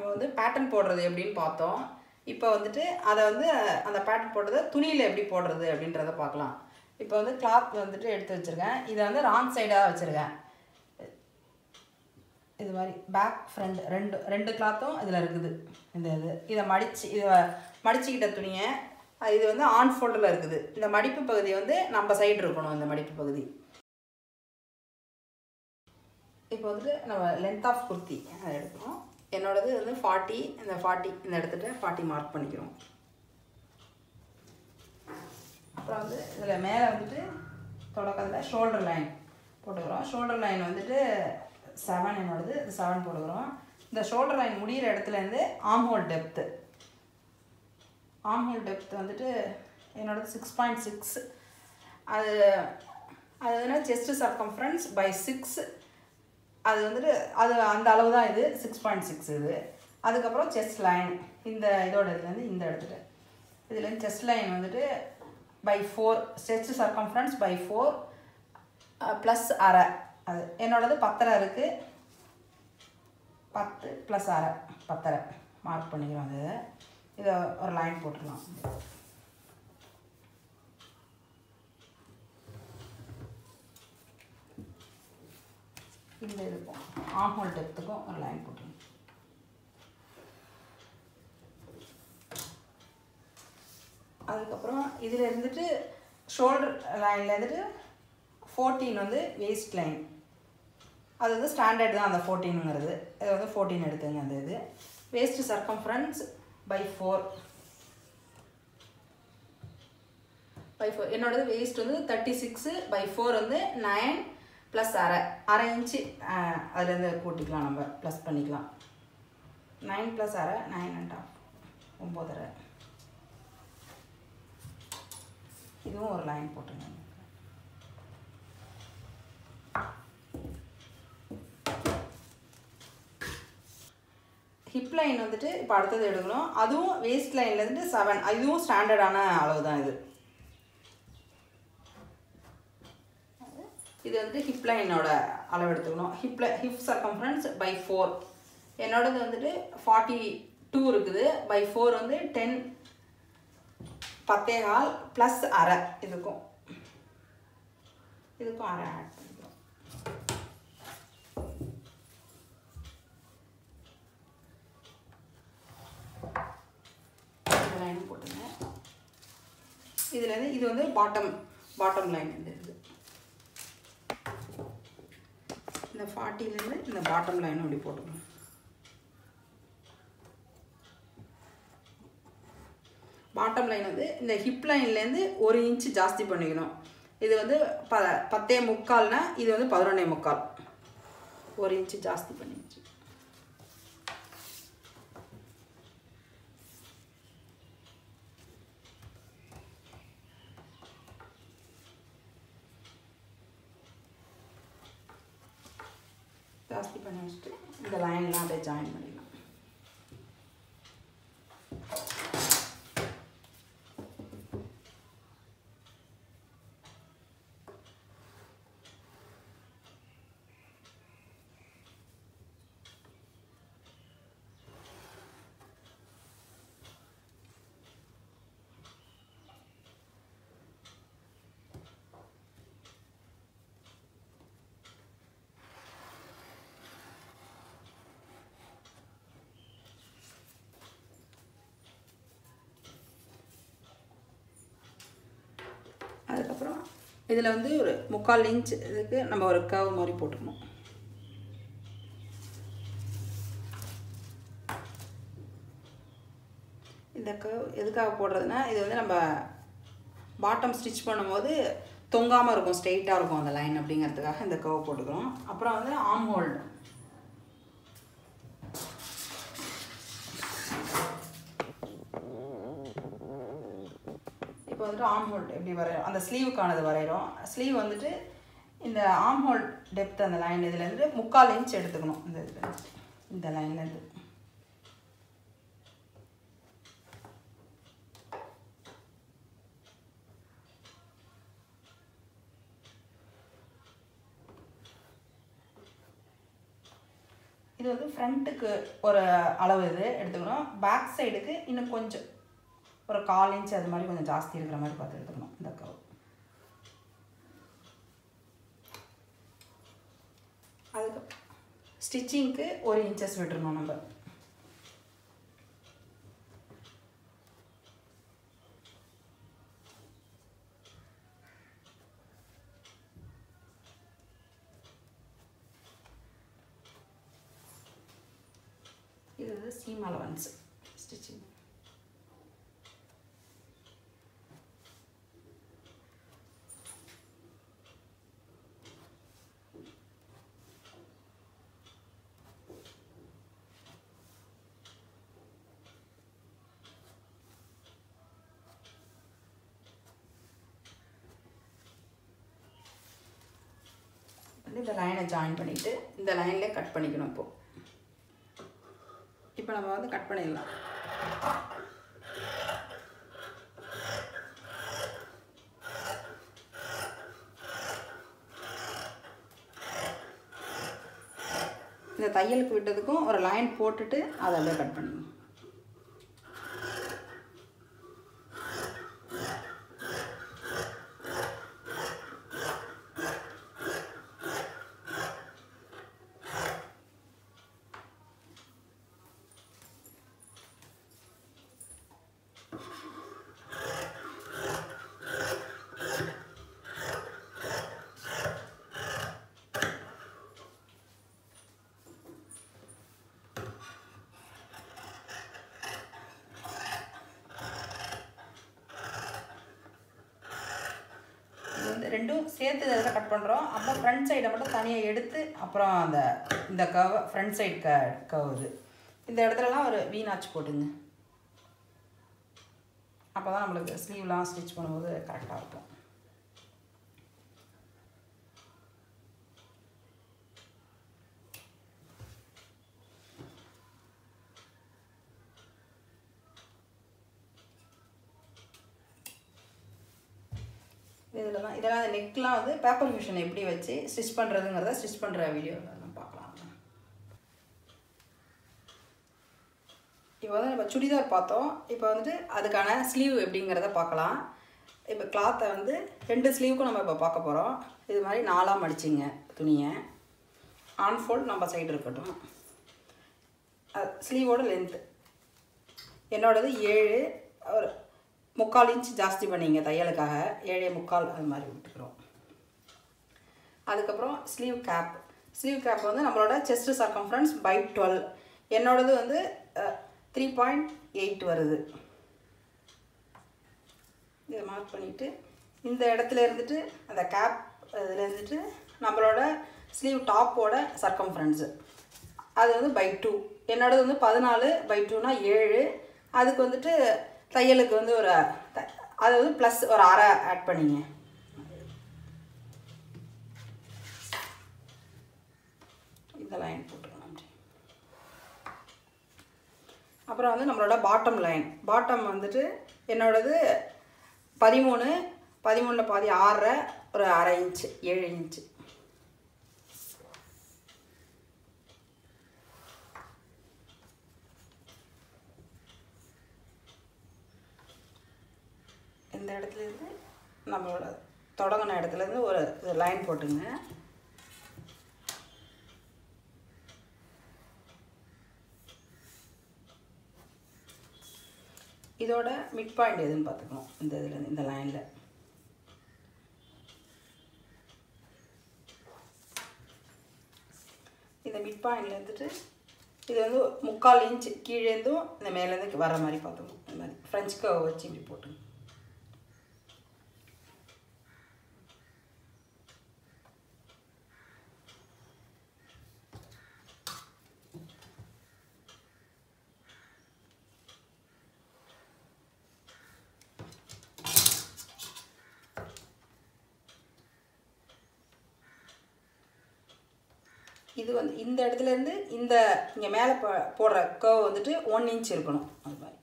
நம்ம வந்து பேட்டர்ன் போடுறது எப்படின்னு பார்த்தோம். இப்போ வந்துட்டு அதை வந்து அந்த பேட்டர்ன் போடுறதை துணியில் எப்படி போடுறது அப்படின்றத பார்க்கலாம். இப்போ வந்து கிளாத் வந்துட்டு எடுத்து வச்சுருக்கேன். இதை வந்து ராங் சைடாக வச்சுருக்கேன். இது மாதிரி பேக் ஃப்ரண்ட் ரெண்டு ரெண்டு கிளாத்தும் இதில் இருக்குது. இந்த இது இதை மடித்து இதை மடிச்சுக்கிட்ட துணியை இது வந்து ஆன் ஃபோல்டரில் இருக்குது. இந்த மடிப்பு பகுதி வந்து நம்ம சைடு இருக்கணும் இந்த மடிப்பு பகுதி. இப்போ வந்துட்டு நம்ம லென்த் ஆஃப் குர்த்தி அதை எடுக்கணும். என்னோடது வந்து ஃபார்ட்டி இந்த ஃபார்ட்டி இந்த இடத்துல ஃபார்ட்டி மார்க் பண்ணிக்கிறோம். அப்புறம் வந்து இதில் மேலே வந்துட்டு தொடக்கத்தில் ஷோல்டர் லைன் போட்டுக்கிறோம். ஷோல்டர் லைன் வந்துட்டு செவன் என்னோடது செவன் போட்டுக்கிறோம். இந்த ஷோல்டர் லைன் முடிகிற இடத்துலேருந்து ஆம்ஹோல் டெப்த்து ஆம்ஹோல் டெப்த் வந்துட்டு என்னோடது சிக்ஸ் பாயிண்ட் சிக்ஸ் அது அது என்ன செஸ்ட் சர்க்கம்ஃபரன்ஸ் பை சிக்ஸ் அது வந்துட்டு அது அந்த அளவு தான் இது சிக்ஸ் பாயிண்ட் சிக்ஸ் இது. அதுக்கப்புறம் செஸ்ட் லைன் இந்த இதோட இதுலேருந்து இந்த இடத்துல இதுலேருந்து செஸ்ட் லைன் வந்துட்டு by four chest circumference by four plus அரை. அது என்னோடது பத்தரை இருக்குது பத்து ப்ளஸ் அரை பத்தரை. மார்க் பண்ணிக்கிறோம் அது. இதை ஒரு லைன் போட்டுக்கலாம். இந்த இதுக்கும் ஆம் ஹோல் டெப்த்துக்கும் ஒரு லைன் போட்டுருங்க அதுக்கப்புறம் இதில் இருந்துட்டு ஷோல்டர் லைனில் இருந்துட்டு ஃபோர்டீன் வந்து வேஸ்ட் லைன் அது வந்து ஸ்டாண்டர்ட் தான் அந்த ஃபோர்டீனுங்கிறது இது வந்து ஃபோர்டீன் எடுத்துங்க அந்த இது. Waist circumference by four by four என்னோடது வேஸ்ட் வந்து தேர்ட்டி சிக்ஸு பை ஃபோர் வந்து நைன் ப்ளஸ் அரை அரை இன்ச்சு அதுலேருந்து கூட்டிக்கலாம் நம்ம ப்ளஸ் பண்ணிக்கலாம். நைன் ப்ளஸ் அரை நைன் அண்ட் ஆஃப் ஒம்போதரை. இதுவும் ஒரு லைன் போட்டுங்க ஹிப் லைன் வந்துட்டு இப்போ அடுத்தது எடுக்கணும். அதுவும் வேஸ்ட் லைன்லேருந்து செவன் இதுவும் ஸ்டாண்டர்டான அளவு தான் இது. இது வந்து ஹிப் லைனோட அளவு எடுத்துக்கணும். Hip hip circumference by four என்னோடது வந்துட்டு ஃபார்ட்டி டூ இருக்குது. பை ஃபோர் வந்து டென் பத்தே கால் ப்ளஸ் அரை. இதுக்கும். இதுக்கும் அரை ஆட் பண்ணிக்கலாம். இந்த லைனும் போட்டுங்க. இதுலேருந்து இது வந்து பாட்டம் பாட்டம் லைன் இது. இந்த ஃபார்ட்டிலேருந்து இந்த பாட்டம் லைனும் இப்படி போட்டுக்கணும். பாட்டம் லைன் வந்து இந்த ஹிப் லைன்லேருந்து ஒரு இன்ச்சு ஜாஸ்தி பண்ணிக்கணும். இது வந்து ப பத்தே முக்கால்னால் இது வந்து பதினொன்னே முக்கால். ஒரு இன்ச்சு ஜாஸ்தி பண்ணிச்சு ஜாஸ்தி பண்ணி வச்சுட்டு இந்த லைன்லாம் அப்படியே ஜாயின் பண்ணிடலாம் அப்புறம் இதில் வந்து ஒரு முக்கால் இன்ச் இதுக்கு நம்ம ஒரு கவ் மாதிரி போட்டுக்கணும். இந்த கவ் எதுக்காக போடுறதுன்னா இது வந்து நம்ம பாட்டம் ஸ்டிச் பண்ணும்போது தொங்காமல் இருக்கும் ஸ்ட்ரெயிட்டாக இருக்கும் அந்த லைன் அப்படிங்கிறதுக்காக இந்த கவ் போட்டுக்கிறோம். அப்புறம் வந்து ஆம் ஹோல்டு இப்போ வந்துட்டு ஆம் ஹோல்ட் எப்படி வரையும் அந்த ஸ்லீவுக்கானது வரைகிறோம் ஸ்லீவ் வந்துட்டு இந்த ஆம் ஹோல் டெப்த் அந்த லைன் இதுலேருந்து முக்கால் இன்ச் எடுத்துக்கணும். இந்த இதில் இந்த லைன்லேருந்து இது. வந்து ஃப்ரண்ட்டுக்கு ஒரு அளவு இது. எடுத்துக்கணும். பேக் சைடுக்கு இன்னும் கொஞ்சம். ஒரு கால் இன்ச் அது மாதிரி கொஞ்சம் ஜாஸ்தி இருக்கிற மாதிரி பார்த்து எடுத்துக்கணும் இந்த கவு அதுக்கு ஸ்டிச்சிங்க்கு ஒரு இன்ச்சஸ் விட்டுருணும் நம்ம. இது வந்து சீம் அலவன்ஸ் ஸ்டிச்சிங் வந்து இந்த லைனை ஜாயின் பண்ணிவிட்டு இந்த லைன்லேயே கட் பண்ணிக்கணும் இப்போது இப்போ நம்ம வந்து கட் பண்ணிடலாம். இந்த தையலுக்கு விட்டதுக்கும் ஒரு லைன் போட்டுட்டு அதை அப்படியே கட் பண்ணிடணும் இது வந்து ரெண்டும் சேர்த்து இதில் கட் பண்ணுறோம் அப்புறம் ஃப்ரண்ட் சைடை மட்டும் தனியாக எடுத்து அப்புறம் அந்த இந்த கவ ஃப்ரண்ட் சைடு க கவ் இது. இந்த இடத்துலலாம் ஒரு வீணாச்சு போட்டுங்க. அப்போ தான் நம்மளுக்கு ஸ்லீவ்லாம் ஸ்டிச் பண்ணும்போது கரெக்டாக இருக்கும். இதில் தான் இதெல்லாம் நெக்லாம் வந்து பேப்பர் மிஷின் எப்படி வச்சு ஸ்டிச் பண்ணுறதுங்கிறத ஸ்டிச் பண்ணுற வீடியோ நம்ம பார்க்கலாம். இப்போ வந்து நம்ம சுடிதார் பார்த்தோம். இப்போ வந்துட்டு அதுக்கான ஸ்லீவ் எப்படிங்கிறத பார்க்கலாம். இப்போ கிளாத்தை வந்து ரெண்டு ஸ்லீவுக்கும் நம்ம இப்போ பார்க்க போகிறோம் இது மாதிரி நாலாக மடிச்சிங்க துணியை. ஆன் ஃபோல்ட் நம்ம சைடு இருக்கட்டும். ஸ்லீவோட லென்த்து என்னோடது ஏழு ஒரு முக்கால் இன்ச் ஜாஸ்தி பண்ணிங்க தையலுக்காக. ஏழே முக்கால் அது மாதிரி விட்டுக்கிறோம். அதுக்கப்புறம் ஸ்லீவ் கேப் ஸ்லீவ் கேப் வந்து நம்மளோட செஸ்ட் சர்க்கம்ஃபரன்ஸ் பை டுவெல் என்னோடது வந்து த்ரீ பாயிண்ட் எயிட் வருது. இதை மார்க் பண்ணிவிட்டு இந்த இடத்துல இருந்துட்டு அந்த கேப் இதில் இருந்துட்டு நம்மளோட ஸ்லீவ் டாப்போட சர்க்கம்ஃபரன்ஸு அது வந்து பை டூ என்னோடது வந்து பதினாலு பை டூனா ஏழு. அதுக்கு வந்துட்டு தையலுக்கு வந்து ஒரு த- ப்ளஸ் ஒரு அரை ஆட் பண்ணிங்க. இந்த லைன் போட்டுக்கணும் அப்புறம் வந்து நம்மளோட பாட்டம் லைன் பாட்டம் வந்துட்டு என்னோடது பதிமூணு பதிமூணில் பாதி ஆறரை ஒரு அரை இன்ச்சு ஏழு இன்ச்சு இந்த இடத்துல இருந்து நம்மளோட தொடங்கின இடத்துல இருந்து ஒரு லைன் போட்டுங்க. இதோட மிட் பாயிண்ட் எதுன்னு பார்த்துக்கணும். இந்த இதில் இந்த லைனில் இந்த மிட் பாயிண்டில் இருந்துட்டு இது வந்து முக்கால் இன்ச் கீழேருந்தும் இந்த மேலேருந்து வர மாதிரி பார்த்துக்கணும். இந்த மாதிரி ஃப்ரெஞ்ச் கவ் வச்சு இப்படி போட்டுங்க இது வந்து இந்த இடத்துல இருந்து இந்த இங்கே மேலே போ போடுற கர்வ் வந்துட்டு ஒன் இன்ச் இருக்கணும் அது மாதிரி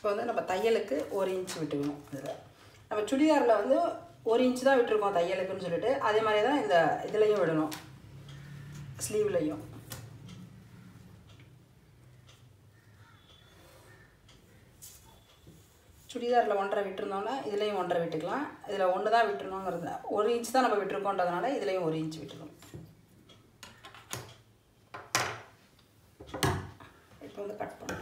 இப்போ வந்து நம்ம தையலுக்கு ஒரு இன்ச் விட்டுக்கணும். இதில் நம்ம சுடிதாரில் வந்து ஒரு இன்ச் தான் விட்டுருக்கோம் தையலுக்குன்னு சொல்லிட்டு. அதே மாதிரி தான் இந்த இதுலேயும் விடணும். ஸ்லீவ்லேயும் சுடிதாரில் ஒன்றரை விட்டுருந்தோம்னா இதுலேயும் ஒன்றரை விட்டுக்கலாம். இதில் ஒன்று தான் விட்டுருணுங்கிறது ஒரு இன்ச் தான் நம்ம விட்டுருக்கோன்றதுனால இதுலேயும் ஒரு இன்ச் விட்டுருணும் இப்போ வந்து கட் பண்ணுவோம்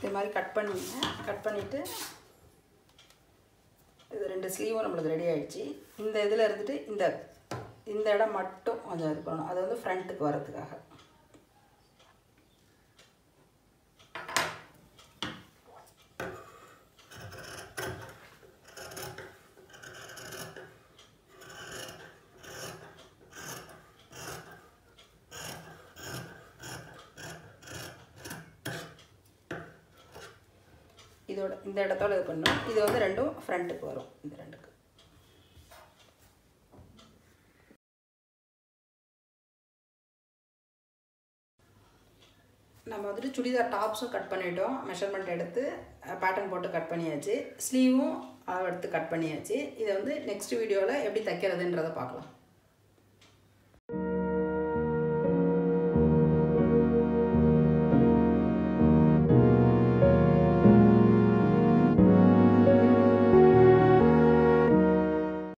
இது மாதிரி கட் பண்ணிங்க. கட் பண்ணிவிட்டு இது ரெண்டு ஸ்லீவும் நம்மளுக்கு ரெடி ஆகிடுச்சு இந்த இதில் இருந்துட்டு இந்த இந்த இடம் மட்டும் கொஞ்சம் இது பண்ணணும். அது வந்து ஃப்ரண்ட்டுக்கு வரதுக்காக இதோட இந்த இடத்தோட இது பண்ணணும் இது வந்து ரெண்டும் ஃப்ரண்ட்டுக்கு வரும். இந்த ரெண்டுக்கு. நம்ம வந்துட்டு சுடிதார் டாப்ஸும் கட் பண்ணிட்டோம். மெஷர்மெண்ட் எடுத்து பேட்டர்ன் போட்டு கட் பண்ணியாச்சு. ஸ்லீவும் அளவு எடுத்து கட் பண்ணியாச்சு. இதை வந்து நெக்ஸ்ட் வீடியோவில் எப்படி தைக்கிறதுன்றதை பார்க்கலாம்.